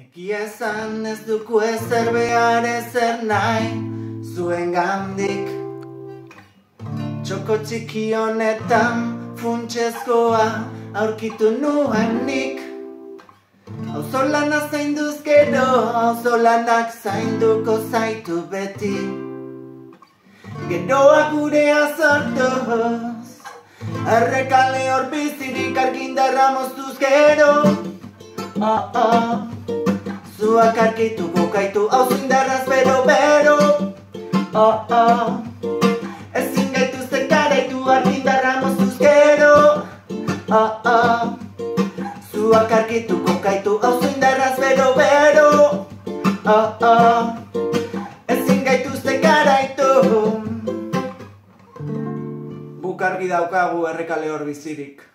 Egia esan ez duku ezer behar ezer nahi zuen gandik. Txoko txiki honetan funtsezkoa aurkitu nuen nik. Auzolana zainduz gero, auzolanak zainduko zaitu beti. Geroa gure azartuz Errekale hor bizirik argindarra moztuz gero. Oh, oh. Zuak arkitu gokaitu hau zindarraz bero bero oh, oh. Ezin gaitu zekaraitu argindarra moztuz gero oh, oh. Zuak arkitu gokaitu hau zindarraz bero bero oh, oh. Ezin gaitu zekaraitu argi daukagu errekale hor bizirik